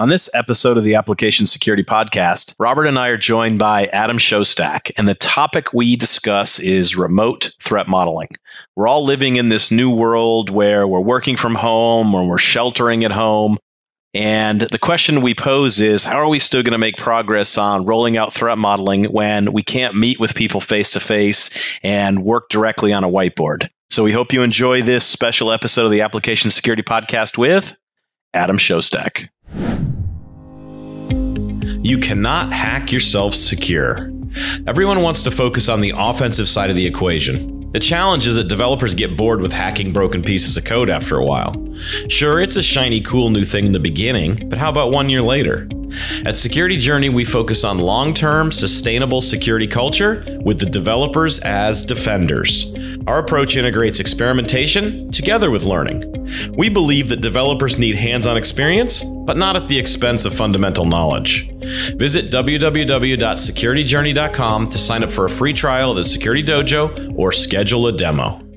On this episode of the Application Security Podcast, Robert and I are joined by Adam Shostack, and the topic we discuss is remote threat modeling. We're all living in this new world where we're working from home or we're sheltering at home. And the question we pose is how are we still going to make progress on rolling out threat modeling when we can't meet with people face to face and work directly on a whiteboard? So we hope you enjoy this special episode of the Application Security Podcast with Adam Shostack. You cannot hack yourself secure. Everyone wants to focus on the offensive side of the equation. The challenge is that developers get bored with hacking broken pieces of code after a while. Sure, it's a shiny, cool new thing in the beginning, but how about one year later? At Security Journey, we focus on long term, sustainable security culture with the developers as defenders. Our approach integrates experimentation together with learning. We believe that developers need hands on experience, but not at the expense of fundamental knowledge. Visit www.securityjourney.com to sign up for a free trial of the Security Dojo or schedule a demo.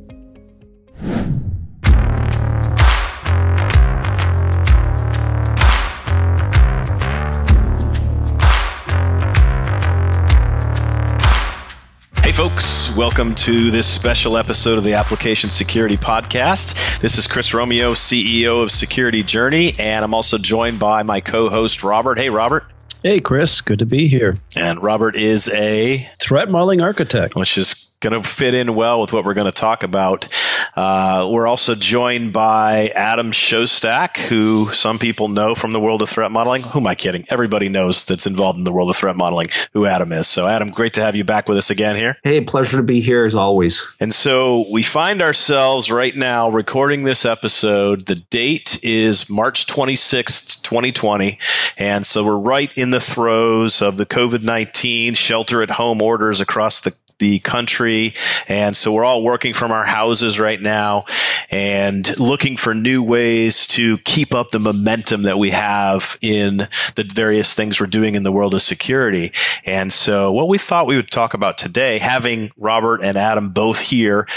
Folks, welcome to this special episode of the Application Security Podcast. This is Chris Romeo, CEO of Security Journey, and I'm also joined by my co host, Robert. Hey, Robert. Hey, Chris, good to be here. And Robert is a threat modeling architect, which is going to fit in well with what we're going to talk about. Uh, we're also joined by Adam Shostack, who some people know from the world of threat modeling. Who am I kidding? Everybody knows that's involved in the world of threat modeling who Adam is. So, Adam, great to have you back with us again here. Hey, pleasure to be here as always. And so we find ourselves right now recording this episode. The date is March 26th, 2020. And so we're right in the throes of the COVID 19 shelter at home orders across the the country. And so we're all working from our houses right now and looking for new ways to keep up the momentum that we have in the various things we're doing in the world of security. And so what we thought we would talk about today, having Robert and Adam both here,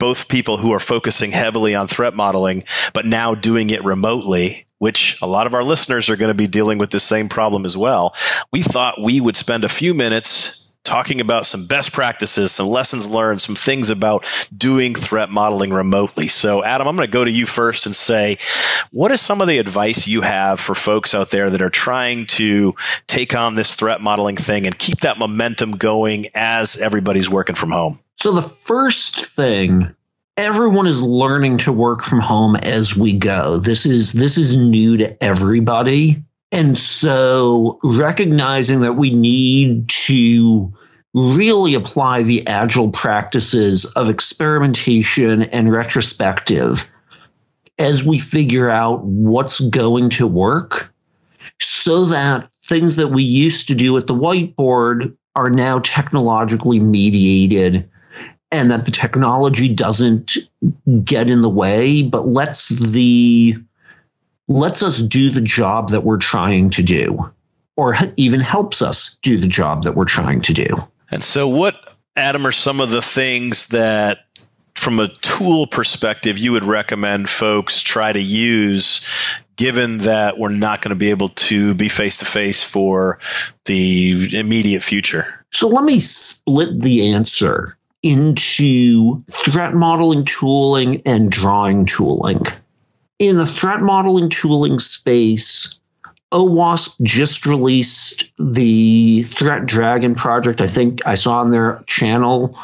both people who are focusing heavily on threat modeling, but now doing it remotely which a lot of our listeners are going to be dealing with the same problem as well. We thought we would spend a few minutes talking about some best practices, some lessons learned, some things about doing threat modeling remotely. So, Adam, I'm going to go to you first and say, what is some of the advice you have for folks out there that are trying to take on this threat modeling thing and keep that momentum going as everybody's working from home? So, the first thing everyone is learning to work from home as we go. This is this is new to everybody. And so recognizing that we need to really apply the agile practices of experimentation and retrospective as we figure out what's going to work so that things that we used to do at the whiteboard are now technologically mediated and that the technology doesn't get in the way but lets the lets us do the job that we're trying to do, or even helps us do the job that we're trying to do. And so, what, Adam, are some of the things that, from a tool perspective, you would recommend folks try to use given that we're not going to be able to be face to face for the immediate future? So let me split the answer into threat modeling tooling and drawing tooling in the threat modeling tooling space, OWASP just released the Threat Dragon project. I think I saw on their channel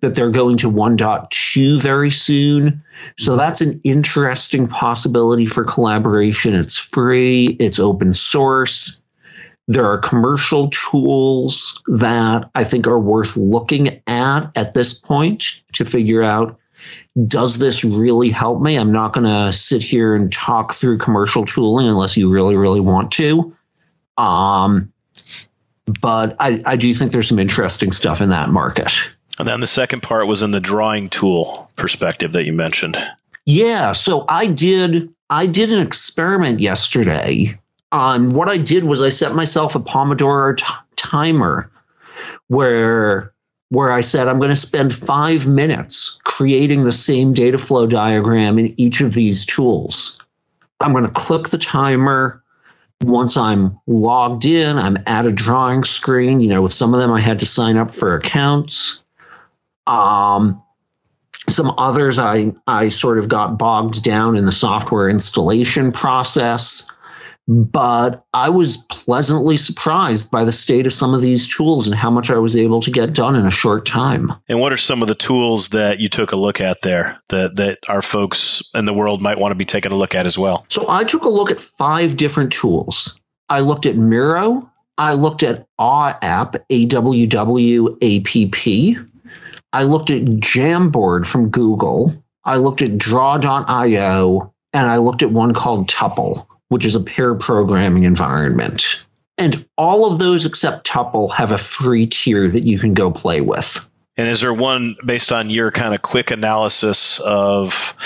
that they're going to 1.2 very soon. So that's an interesting possibility for collaboration. It's free, it's open source. There are commercial tools that I think are worth looking at at this point to figure out does this really help me? I'm not going to sit here and talk through commercial tooling unless you really, really want to. Um, but I, I do think there's some interesting stuff in that market. And then the second part was in the drawing tool perspective that you mentioned. Yeah, so I did I did an experiment yesterday. On what I did was I set myself a Pomodoro t- timer where where I said I'm going to spend five minutes creating the same data flow diagram in each of these tools. I'm going to click the timer. once I'm logged in, I'm at a drawing screen. You know, with some of them, I had to sign up for accounts. Um, some others, I I sort of got bogged down in the software installation process but I was pleasantly surprised by the state of some of these tools and how much I was able to get done in a short time. And what are some of the tools that you took a look at there that, that our folks in the world might want to be taking a look at as well? So I took a look at five different tools. I looked at Miro, I looked at AW app, A W W A P P. I looked at Jamboard from Google. I looked at Draw.io, and I looked at one called Tuple which is a pair programming environment. And all of those except Tuple have a free tier that you can go play with. And is there one based on your kind of quick analysis of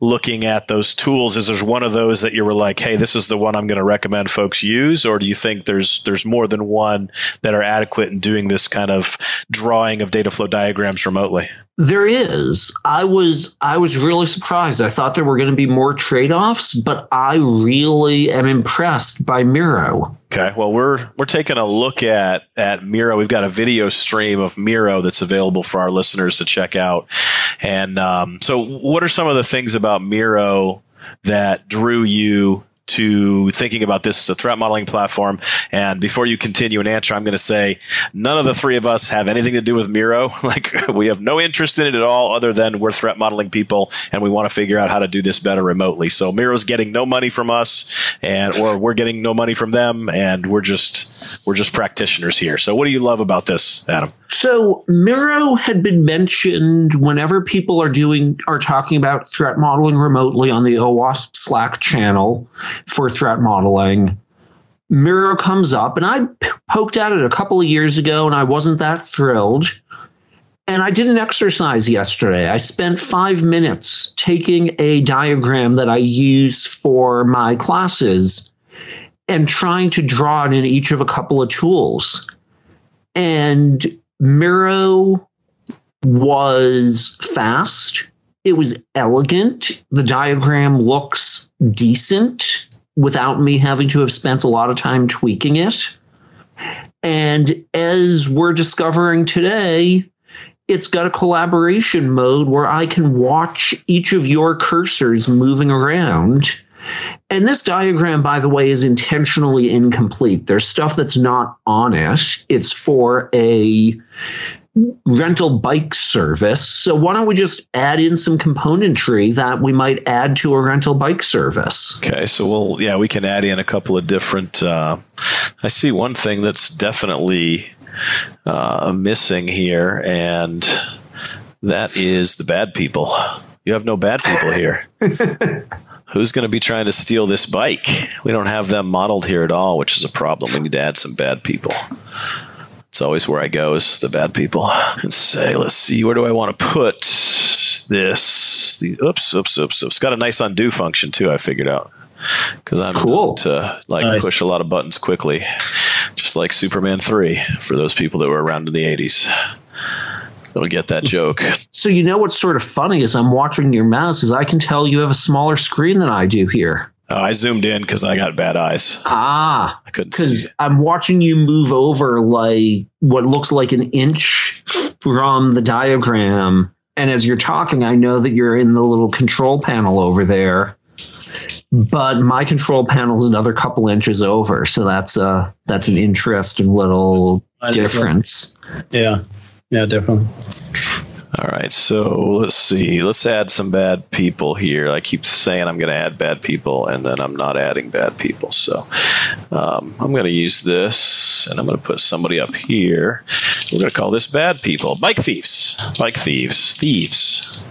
looking at those tools? Is there one of those that you were like, "Hey, this is the one I'm going to recommend folks use," or do you think there's there's more than one that are adequate in doing this kind of drawing of data flow diagrams remotely? There is. I was I was really surprised. I thought there were going to be more trade-offs, but I really am impressed by Miro. Okay. Well, we're we're taking a look at at Miro. We've got a video stream of Miro that's available for our listeners to check out. And um, so, what are some of the things about Miro that drew you to thinking about this as a threat modeling platform. And before you continue and answer, I'm going to say none of the three of us have anything to do with Miro. Like we have no interest in it at all, other than we're threat modeling people and we want to figure out how to do this better remotely. So Miro's getting no money from us, and or we're getting no money from them, and we're just we're just practitioners here. So what do you love about this, Adam? So Miro had been mentioned whenever people are doing are talking about threat modeling remotely on the OWASP Slack channel for threat modeling. Miro comes up, and I poked at it a couple of years ago, and I wasn't that thrilled. And I did an exercise yesterday. I spent five minutes taking a diagram that I use for my classes and trying to draw it in each of a couple of tools. And Miro was fast. It was elegant. The diagram looks decent without me having to have spent a lot of time tweaking it. And as we're discovering today, it's got a collaboration mode where I can watch each of your cursors moving around. And this diagram, by the way, is intentionally incomplete. There's stuff that's not on it. It's for a rental bike service. So why don't we just add in some componentry that we might add to a rental bike service? Okay, so we'll yeah we can add in a couple of different. Uh, I see one thing that's definitely uh, missing here, and that is the bad people. You have no bad people here. Who's going to be trying to steal this bike? We don't have them modeled here at all, which is a problem. We need to add some bad people. It's always where I go is the bad people and say, let's see, where do I want to put this? The, oops, oops, oops, oops. It's got a nice undo function too. I figured out because I'm cool. to like nice. push a lot of buttons quickly, just like Superman three for those people that were around in the '80s. They'll get that joke. So you know what's sort of funny is I'm watching your mouse, is I can tell you have a smaller screen than I do here. Oh, I zoomed in because I got bad eyes. Ah, I couldn't because I'm watching you move over like what looks like an inch from the diagram, and as you're talking, I know that you're in the little control panel over there. But my control panel is another couple inches over, so that's a that's an interesting little difference. Yeah, yeah, definitely. All right, so let's see. Let's add some bad people here. I keep saying I'm going to add bad people, and then I'm not adding bad people. So um, I'm going to use this, and I'm going to put somebody up here. We're going to call this bad people. Bike thieves. Bike thieves. Thieves.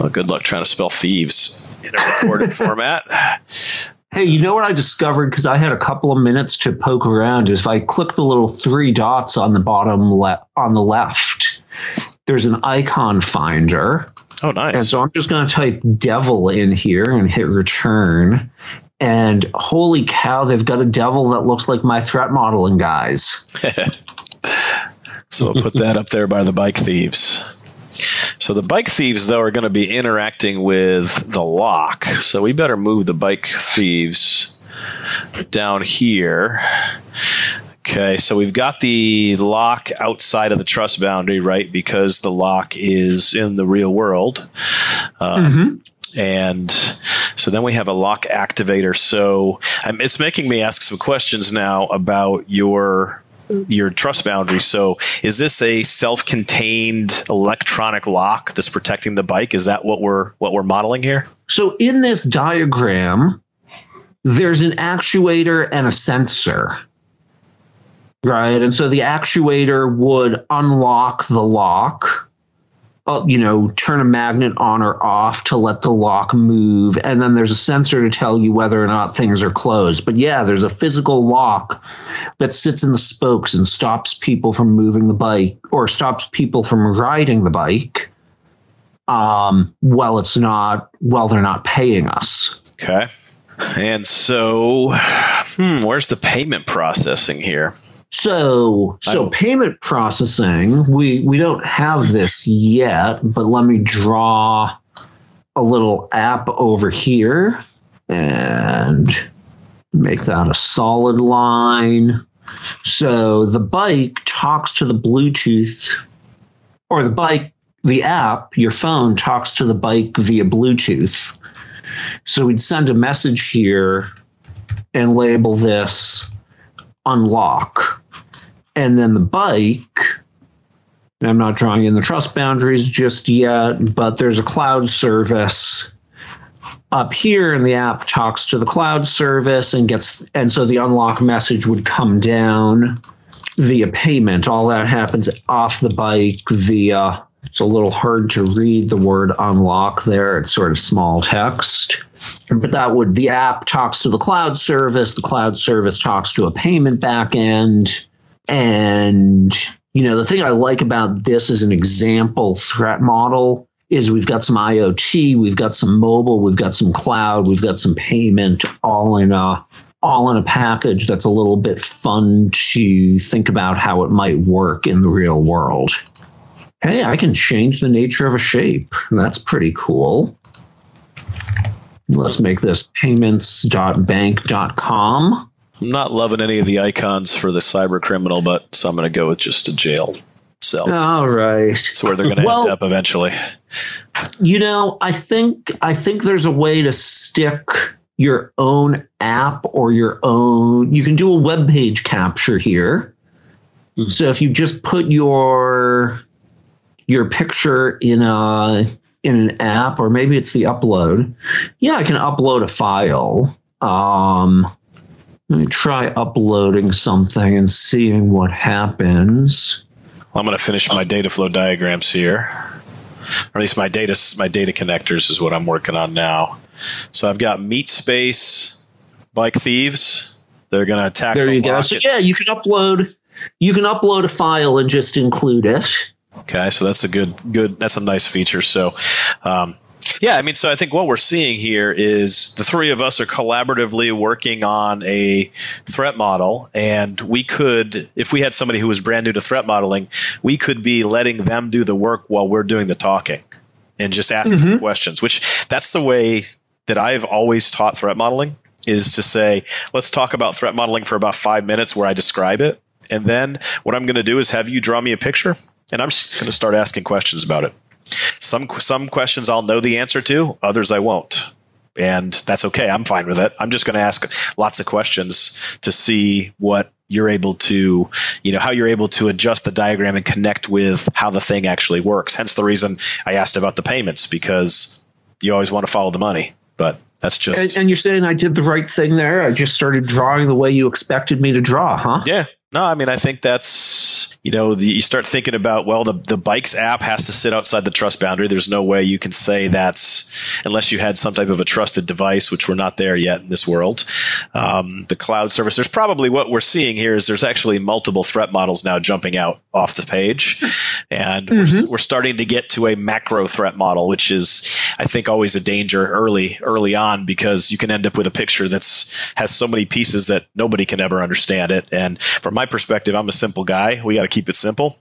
Well, good luck trying to spell thieves in a recorded format. Hey, you know what I discovered because I had a couple of minutes to poke around is if I click the little three dots on the bottom left on the left, there's an icon finder. Oh, nice. And so I'm just going to type devil in here and hit return. And holy cow, they've got a devil that looks like my threat modeling guys. so we'll put that up there by the bike thieves. So the bike thieves, though, are going to be interacting with the lock. So we better move the bike thieves down here. Okay, so we've got the lock outside of the trust boundary, right? Because the lock is in the real world. Um, mm-hmm. And so then we have a lock activator. So um, it's making me ask some questions now about your your trust boundary. So is this a self-contained electronic lock that's protecting the bike? Is that what we're what we're modeling here? So in this diagram, there's an actuator and a sensor. Right. And so the actuator would unlock the lock, uh, you know, turn a magnet on or off to let the lock move. And then there's a sensor to tell you whether or not things are closed. But yeah, there's a physical lock that sits in the spokes and stops people from moving the bike or stops people from riding the bike um, while it's not, while they're not paying us. Okay. And so, hmm, where's the payment processing here? So, so payment processing, we we don't have this yet, but let me draw a little app over here and make that a solid line. So the bike talks to the Bluetooth, or the bike, the app, your phone talks to the bike via Bluetooth. So we'd send a message here and label this unlock and then the bike i'm not drawing in the trust boundaries just yet but there's a cloud service up here and the app talks to the cloud service and gets and so the unlock message would come down via payment. All that happens off the bike via it's a little hard to read the word unlock there. It's sort of small text. But that would the app talks to the cloud service the cloud service talks to a payment backend and, you know, the thing I like about this as an example threat model is we've got some IoT, we've got some mobile, we've got some cloud, we've got some payment all in a all in a package that's a little bit fun to think about how it might work in the real world. Hey, I can change the nature of a shape. That's pretty cool. Let's make this payments.bank.com. I'm not loving any of the icons for the cyber criminal, but so I'm going to go with just a jail cell. All right, it's where they're going to well, end up eventually. You know, I think I think there's a way to stick your own app or your own. You can do a web page capture here. Mm-hmm. So if you just put your your picture in a in an app, or maybe it's the upload. Yeah, I can upload a file. Um, let me try uploading something and seeing what happens. I'm going to finish my data flow diagrams here. Or at least my data my data connectors is what I'm working on now. So I've got meat space, bike thieves. They're going to attack. There the you go. So yeah, you can upload. You can upload a file and just include it. Okay, so that's a good good. That's a nice feature. So um, yeah, I mean, so I think what we're seeing here is the three of us are collaboratively working on a threat model, and we could, if we had somebody who was brand new to threat modeling, we could be letting them do the work while we're doing the talking and just asking mm-hmm. questions. Which that's the way that I've always taught threat modeling is to say, let's talk about threat modeling for about five minutes where I describe it. And then what I'm going to do is have you draw me a picture and I'm just going to start asking questions about it. Some some questions I'll know the answer to, others I won't. And that's okay. I'm fine with it. I'm just going to ask lots of questions to see what you're able to, you know, how you're able to adjust the diagram and connect with how the thing actually works. Hence the reason I asked about the payments because you always want to follow the money. But that's just. And, and, you're saying I did the right thing there. I just started drawing the way you expected me to draw, huh? Yeah. No, I mean, I think that's you know, the, you start thinking about, well, the, the bikes app has to sit outside the trust boundary. There's no way you can say that's unless you had some type of a trusted device, which we're not there yet in this world. Um, the cloud service, there's probably what we're seeing here is there's actually multiple threat models now jumping out off the page. And mm-hmm. we're, we're starting to get to a macro threat model, which is, I think always a danger early, early on because you can end up with a picture that's has so many pieces that nobody can ever understand it. And from my perspective, I'm a simple guy. We got to keep it simple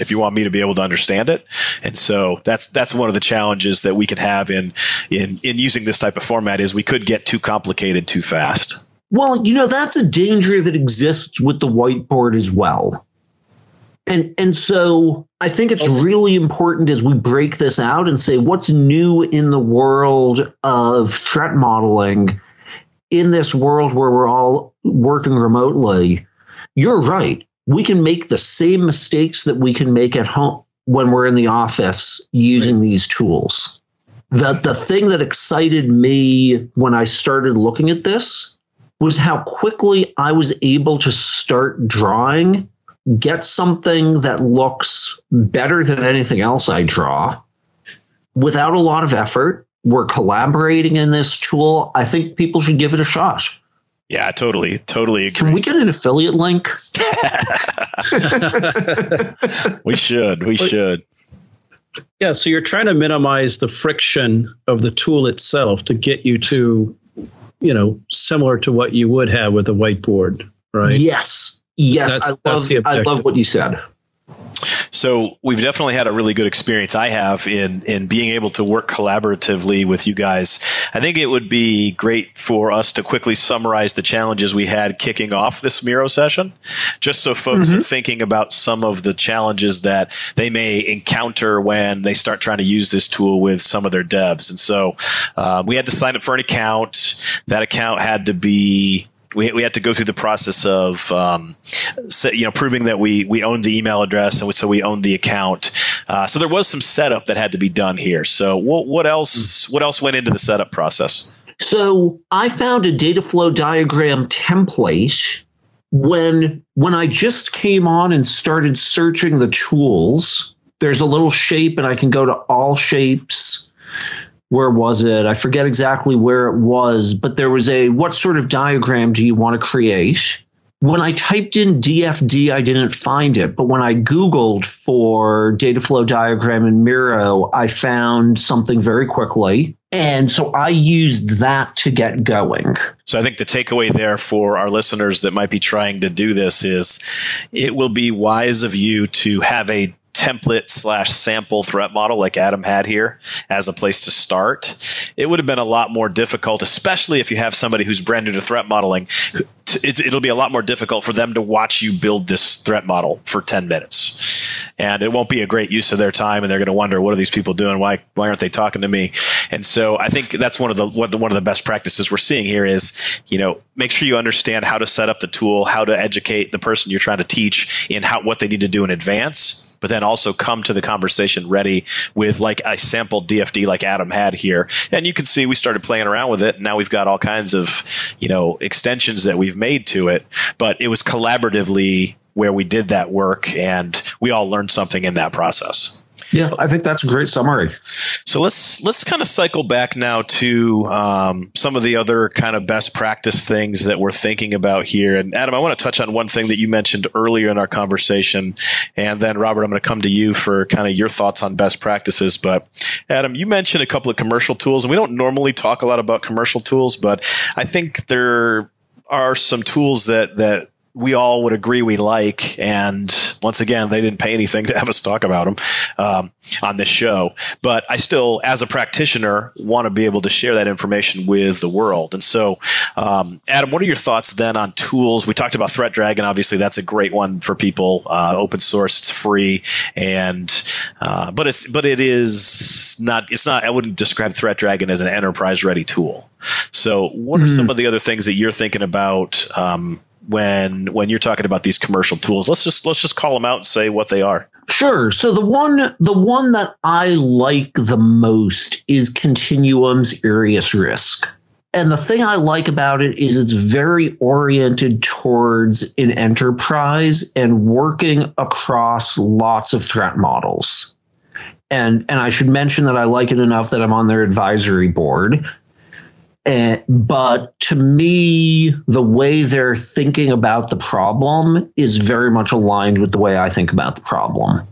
if you want me to be able to understand it. And so that's that's one of the challenges that we can have in in in using this type of format is we could get too complicated too fast. Well, you know, that's a danger that exists with the whiteboard as well. And and so I think it's really important as we break this out and say what's new in the world of threat modeling in this world where we're all working remotely. You're right. We can make the same mistakes that we can make at home when we're in the office using right. these tools. The the thing that excited me when I started looking at this was how quickly I was able to start drawing get something that looks better than anything else I draw without a lot of effort. We're collaborating in this tool. I think people should give it a shot. Yeah, totally, totally agree. Can we get an affiliate link? we should. We should. Yeah, so you're trying to minimize the friction of the tool itself to get you to, you know, similar to what you would have with a whiteboard, right? Yes. Yes, that's, I love I love what you said. So we've definitely had a really good experience. I have in in being able to work collaboratively with you guys. I think it would be great for us to quickly summarize the challenges we had kicking off this Miro session, just so folks mm-hmm. are thinking about some of the challenges that they may encounter when they start trying to use this tool with some of their devs. And so uh, we had to sign up for an account. That account had to be we, we had to go through the process of um, so, you know proving that we we owned the email address and so we owned the account. Uh, so there was some setup that had to be done here. So what, what else what else went into the setup process? So I found a data flow diagram template when when I just came on and started searching the tools. There's a little shape, and I can go to all shapes where was it? I forget exactly where it was, but there was a what sort of diagram do you want to create? When I typed in DFD, I didn't find it, but when I Googled for data flow diagram in Miro, I found something very quickly. And so I used that to get going. So I think the takeaway there for our listeners that might be trying to do this is it will be wise of you to have a template slash sample threat model like Adam had here as a place to start, it would have been a lot more difficult, especially if you have somebody who's brand new to threat modeling. It, will be a lot more difficult for them to watch you build this threat model for 10 minutes. And it won't be a great use of their time. And they're going to wonder, what are these people doing? Why, why aren't they talking to me? And so I think that's one of the, one of the best practices we're seeing here is, you know, make sure you understand how to set up the tool, how to educate the person you're trying to teach in how, what they need to do in advance but then also come to the conversation ready with like a sample DFD like Adam had here. And you can see we started playing around with it. And now we've got all kinds of, you know, extensions that we've made to it, but it was collaboratively where we did that work and we all learned something in that process. Yeah, I think that's a great summary. So let's let's kind of cycle back now to um, some of the other kind of best practice things that we're thinking about here. And Adam, I want to touch on one thing that you mentioned earlier in our conversation, and then Robert, I'm going to come to you for kind of your thoughts on best practices. But Adam, you mentioned a couple of commercial tools, and we don't normally talk a lot about commercial tools, but I think there are some tools that that we all would agree we like. And once again, they didn't pay anything to have us talk about them um, on this show. But I still, as a practitioner, want to be able to share that information with the world. And so, um, Adam, what are your thoughts then on tools? We talked about Threat Dragon. Obviously, that's a great one for people. Uh, open source, it's free, and uh, but it's but it is not. It's not. I wouldn't describe Threat Dragon as an enterprise ready tool. So, what are mm-hmm. some of the other things that you're thinking about? Um, when when you're talking about these commercial tools let's just let's just call them out and say what they are. Sure. So the one the one that i like the most is continuum's IriusRisk. And the thing i like about it is it's very oriented towards an enterprise and working across lots of threat models. And and i should mention that i like it enough that i'm on their advisory board uh, but to me, the way they're thinking about the problem is very much aligned with the way I think about the problem.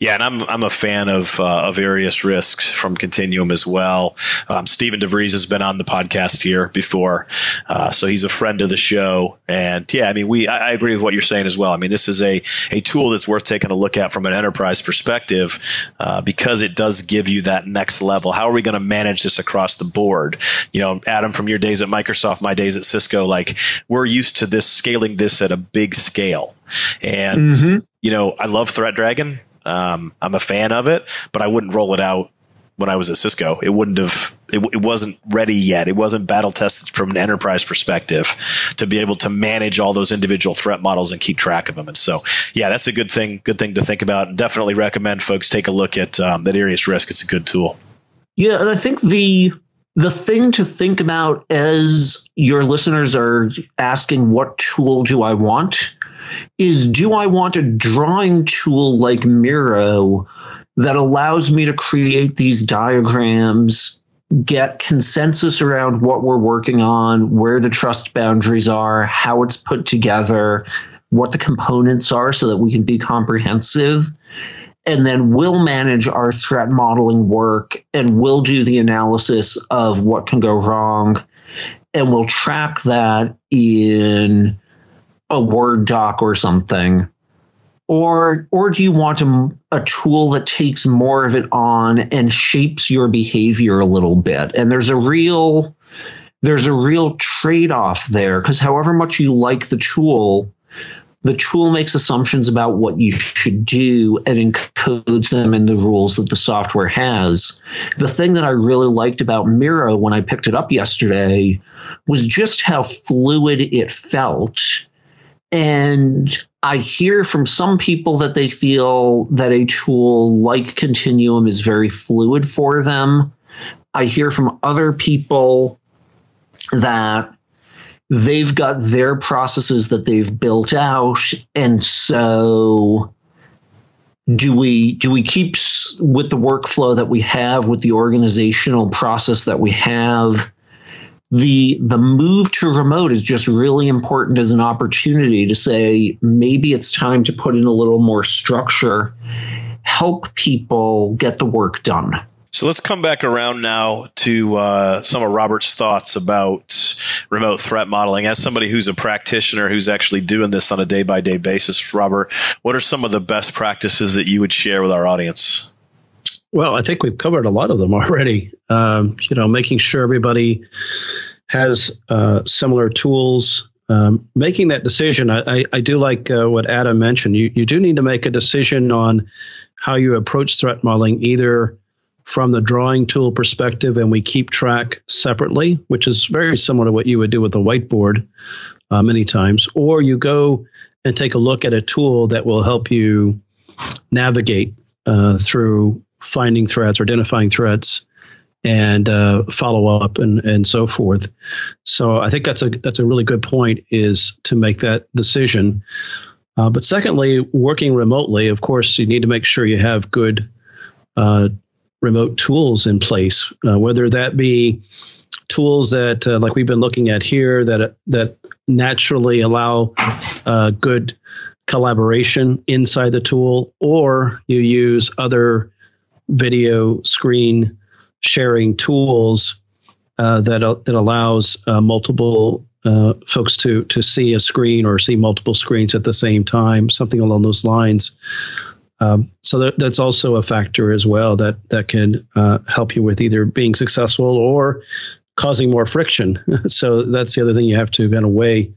Yeah, and I'm I'm a fan of uh, of various risks from Continuum as well. Um, Stephen DeVries has been on the podcast here before, uh, so he's a friend of the show. And yeah, I mean, we I, I, agree with what you're saying as well. I mean, this is a a tool that's worth taking a look at from an enterprise perspective uh, because it does give you that next level. How are we going to manage this across the board? You know, Adam, from your days at Microsoft, my days at Cisco, like we're used to this scaling this at a big scale, and mm-hmm. you know, I love Threat Dragon um, I'm a fan of it, but I wouldn't roll it out when I was at Cisco. It wouldn't have. It, it, wasn't ready yet. It wasn't battle tested from an enterprise perspective to be able to manage all those individual threat models and keep track of them. And so, yeah, that's a good thing. Good thing to think about, and definitely recommend folks take a look at um, that IriusRisk. It's a good tool. Yeah, and I think the the thing to think about as your listeners are asking, what tool do I want? Is do I want a drawing tool like Miro that allows me to create these diagrams, get consensus around what we're working on, where the trust boundaries are, how it's put together, what the components are so that we can be comprehensive. And then we'll manage our threat modeling work and we'll do the analysis of what can go wrong. And we'll track that in a Word doc or something? Or, or do you want a, a tool that takes more of it on and shapes your behavior a little bit? And there's a real there's a real trade-off there because however much you like the tool, the tool makes assumptions about what you should do and encodes them in the rules that the software has. The thing that I really liked about Miro when I picked it up yesterday was just how fluid it felt and I hear from some people that they feel that a tool like Continuum is very fluid for them. I hear from other people that they've got their processes that they've built out and so do we do we keep with the workflow that we have with the organizational process that we have the the move to remote is just really important as an opportunity to say maybe it's time to put in a little more structure help people get the work done. So let's come back around now to uh, some of robert's thoughts about remote threat modeling. As somebody who's a practitioner who's actually doing this on a day by day basis robert what are some of the best practices that you would share with our audience well, I think we've covered a lot of them already. Um, you know, making sure everybody has uh, similar tools. Um, making that decision, I, I, I do like uh, what Adam mentioned. You, you do need to make a decision on how you approach threat modeling, either from the drawing tool perspective, and we keep track separately, which is very similar to what you would do with a whiteboard uh, many times, or you go and take a look at a tool that will help you navigate uh, through finding threats or identifying threats and uh, follow up and and so forth. So I think that's a that's a really good point is to make that decision. Uh, but secondly, working remotely, of course, you need to make sure you have good uh, remote tools in place, uh, whether that be tools that uh, like we've been looking at here that that naturally allow uh, good collaboration inside the tool, or you use other video screen sharing tools uh, that uh, that allows uh, multiple uh, folks to to see a screen or see multiple screens at the same time, something along those lines. Um, so that, that's also a factor as well that that can uh, help you with either being successful or causing more friction. so that's the other thing you have to kind of weigh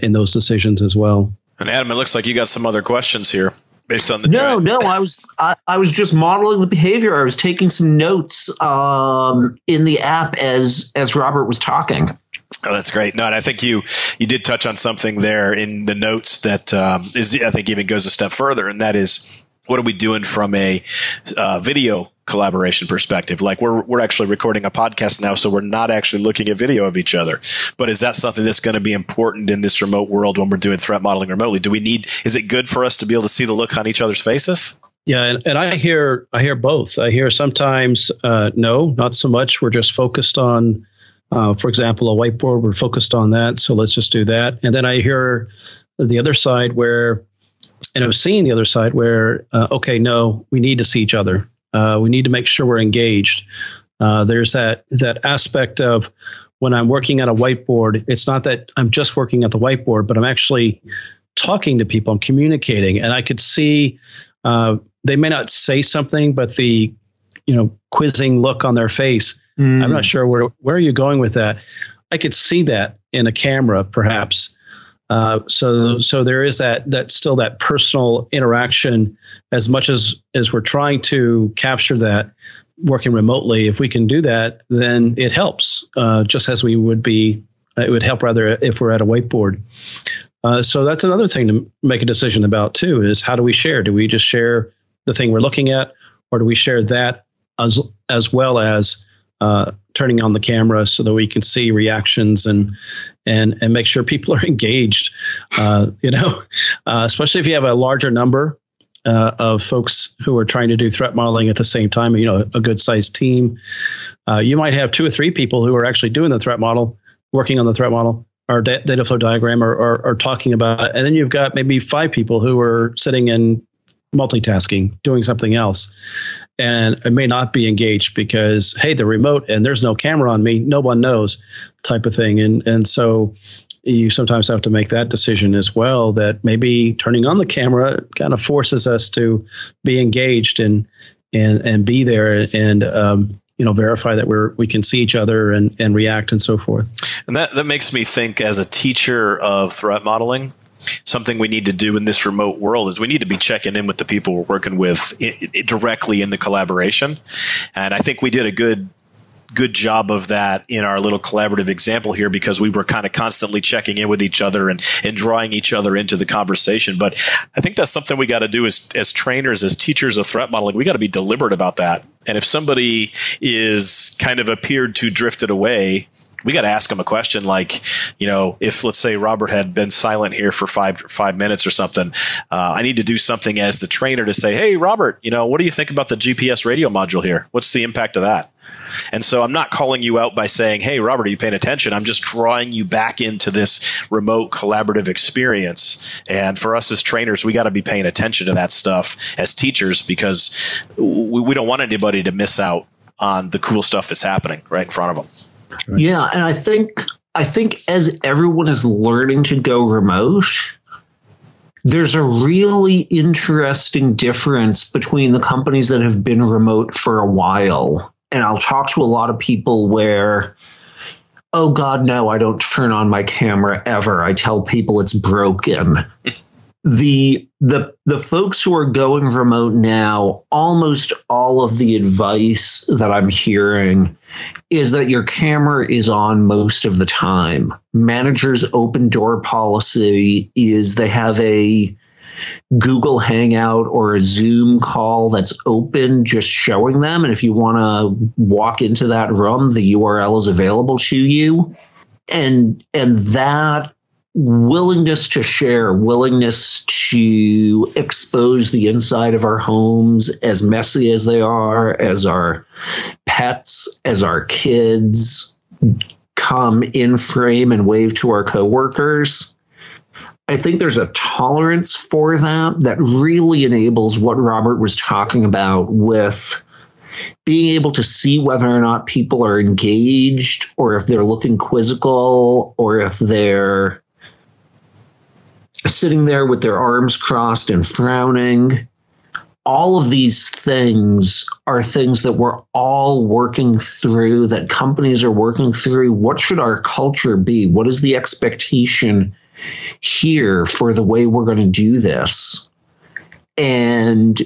in those decisions as well. And Adam, it looks like you got some other questions here based on the no no i was I, I was just modeling the behavior. I was taking some notes um, in the app as as robert was talking. Oh, that's great. No, and I think you you did touch on something there in the notes that um, is I think even goes a step further, and that is what are we doing from a uh, video collaboration perspective. Like we're we're actually recording a podcast now, so we're not actually looking at video of each other. But is that something that's going to be important in this remote world when we're doing threat modeling remotely? Do we need? Is it good for us to be able to see the look on each other's faces? Yeah, and, and I hear I hear both. I hear sometimes uh, no, not so much. We're just focused on, uh, for example, a whiteboard. We're focused on that, so let's just do that. And then I hear the other side where and I've seen the other side where, uh, okay, no, we need to see each other. Uh, we need to make sure we're engaged. Uh, there's that that aspect of when I'm working at a whiteboard. It's not that I'm just working at the whiteboard, but I'm actually talking to people. I'm communicating, and I could see uh, they may not say something, but the you know quizzing look on their face. Mm. I'm not sure where where are you going with that. I could see that in a camera, perhaps. Uh, so so there is that that still that personal interaction as much as as we're trying to capture that working remotely. If we can do that, then it helps. Uh, just as we would be, it would help rather if we're at a whiteboard. Uh, so that's another thing to make a decision about too. Is how do we share? Do we just share the thing we're looking at, or do we share that as as well as uh, turning on the camera so that we can see reactions and and and make sure people are engaged. Uh, you know, uh, especially if you have a larger number uh, of folks who are trying to do threat modeling at the same time. You know, a good sized team. Uh, you might have two or three people who are actually doing the threat model, working on the threat model or data flow diagram, or, or, or talking about it, and then you've got maybe five people who are sitting and multitasking, doing something else and it may not be engaged because hey the remote and there's no camera on me. No one knows type of thing. And and so you sometimes have to make that decision as well that maybe turning on the camera kind of forces us to be engaged and and and be there and um, you know verify that we're we can see each other and and react and so forth. And that that makes me think as a teacher of threat modeling something we need to do in this remote world is we need to be checking in with the people we're working with it, it, directly in the collaboration. And I think we did a good good job of that in our little collaborative example here because we were kind of constantly checking in with each other and, and drawing each other into the conversation. But I think that's something we got to do as, as trainers, as teachers of threat modeling. We got to be deliberate about that. And if somebody is kind of appeared to drifted away, we got to ask him a question like, you know, if let's say Robert had been silent here for five five minutes or something, uh, I need to do something as the trainer to say, hey, Robert, you know, what do you think about the GPS radio module here? What's the impact of that? And so I'm not calling you out by saying, hey, Robert, are you paying attention? I'm just drawing you back into this remote collaborative experience. And for us as trainers, we got to be paying attention to that stuff as teachers because we, we don't want anybody to miss out on the cool stuff that's happening right in front of them. Right. Yeah, and I think I think as everyone is learning to go remote, there's a really interesting difference between the companies that have been remote for a while. And I'll talk to a lot of people where, oh God, no, I don't turn on my camera ever. I tell people it's broken. the the the folks who are going remote now almost all of the advice that i'm hearing is that your camera is on most of the time. Managers open door policy is they have a google hangout or a zoom call that's open just showing them. And if you want to walk into that room the url is available to you. And and that willingness to share, willingness to expose the inside of our homes, as messy as they are, as our pets, as our kids come in frame and wave to our coworkers. I think there's a tolerance for that that really enables what Robert was talking about with being able to see whether or not people are engaged or if they're looking quizzical or if they're sitting there with their arms crossed and frowning. All of these things are things that we're all working through, that companies are working through. What should our culture be? What is the expectation here for the way we're going to do this? And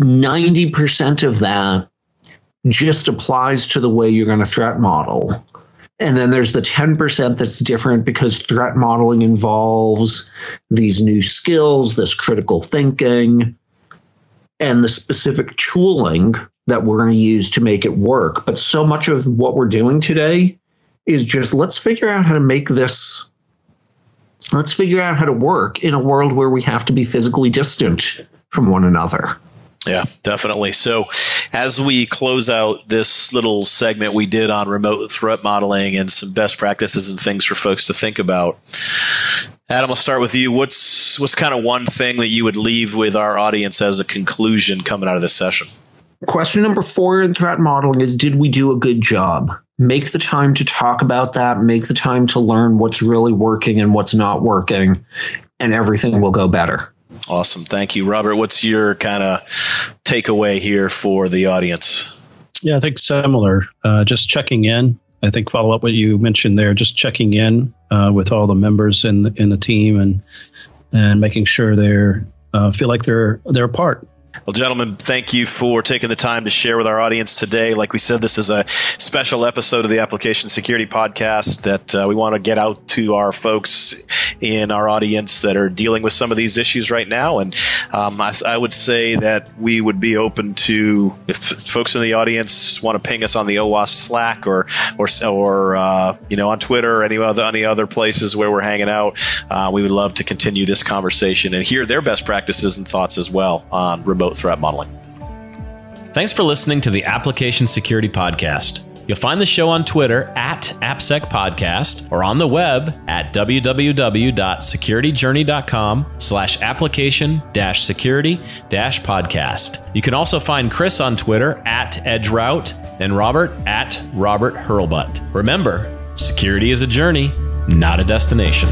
90% of that just applies to the way you're going to threat model. And then there's the 10% that's different because threat modeling involves these new skills, this critical thinking, and the specific tooling that we're going to use to make it work. But so much of what we're doing today is just let's figure out how to make this, let's figure out how to work in a world where we have to be physically distant from one another. Yeah, definitely. So, as we close out this little segment we did on remote threat modeling and some best practices and things for folks to think about, Adam, I'll start with you. What's what's kind of one thing that you would leave with our audience as a conclusion coming out of this session? Question number four in threat modeling is Did we do a good job? Make the time to talk about that, make the time to learn what's really working and what's not working, and everything will go better. Awesome. Thank you, Robert. What's your kind of takeaway here for the audience? Yeah, I think similar. Uh, just checking in. I think follow up what you mentioned there. Just checking in uh, with all the members in the, in the team and and making sure they're uh, feel like they're they're a part well, gentlemen, thank you for taking the time to share with our audience today. Like we said, this is a special episode of the Application Security Podcast that uh, we want to get out to our folks in our audience that are dealing with some of these issues right now. And um, I, I, would say that we would be open to if folks in the audience want to ping us on the OWASP Slack or or or uh, you know on Twitter or any other any other places where we're hanging out. Uh, we would love to continue this conversation and hear their best practices and thoughts as well on remote threat modeling. Thanks for listening to the Application Security Podcast. You'll find the show on Twitter at AppSec Podcast or on the web at www.securityjourney.com slash application dash security dash podcast. You can also find Chris on Twitter at EdgeRoute and Robert at Robert Hurlbut. Remember, security is a journey, not a destination.